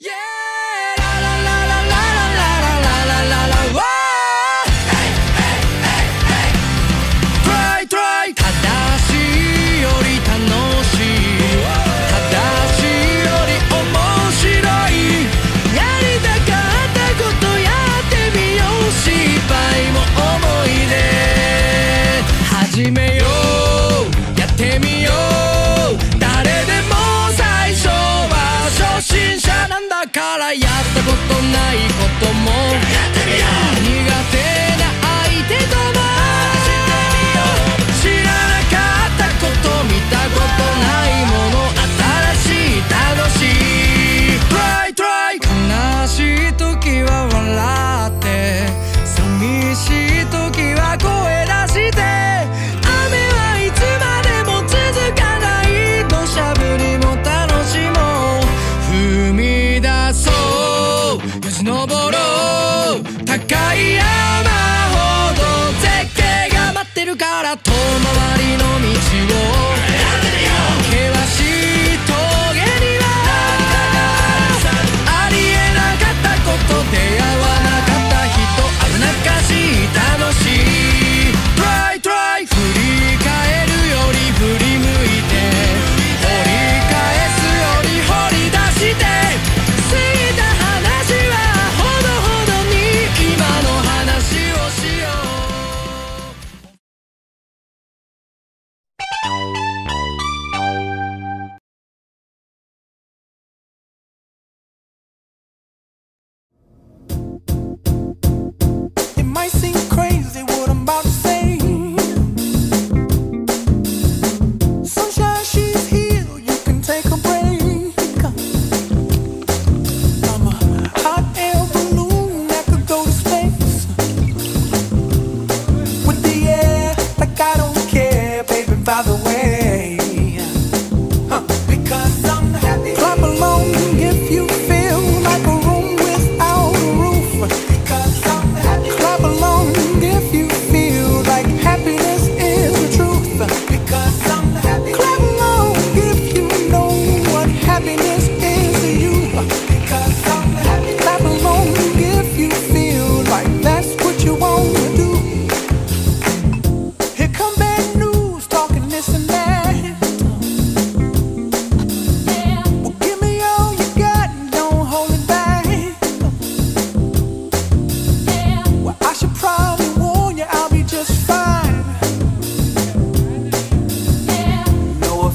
Yeah! Himalaya ち登ろう。高い山ほど絶景が待ってるから遠回りの道を。